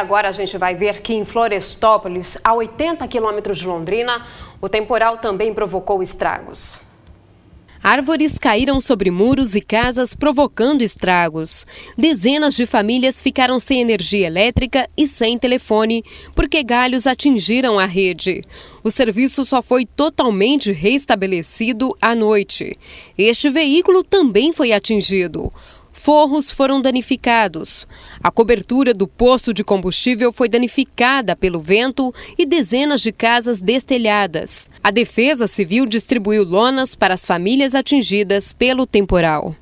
Agora a gente vai ver que em Florestópolis, a 80 quilômetros de Londrina, o temporal também provocou estragos. Árvores caíram sobre muros e casas, provocando estragos. Dezenas de famílias ficaram sem energia elétrica e sem telefone, porque galhos atingiram a rede. O serviço só foi totalmente restabelecido à noite. Este veículo também foi atingido. Forros foram danificados. A cobertura do posto de combustível foi danificada pelo vento e dezenas de casas destelhadas. A Defesa Civil distribuiu lonas para as famílias atingidas pelo temporal.